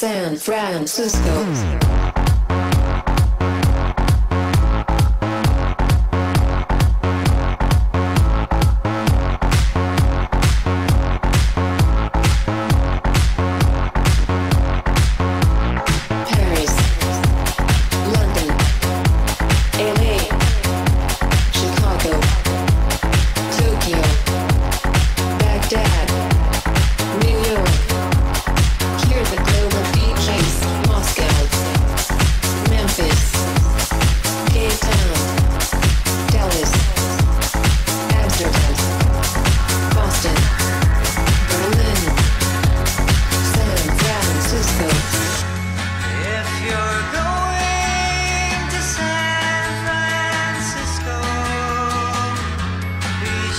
San Francisco.